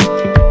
you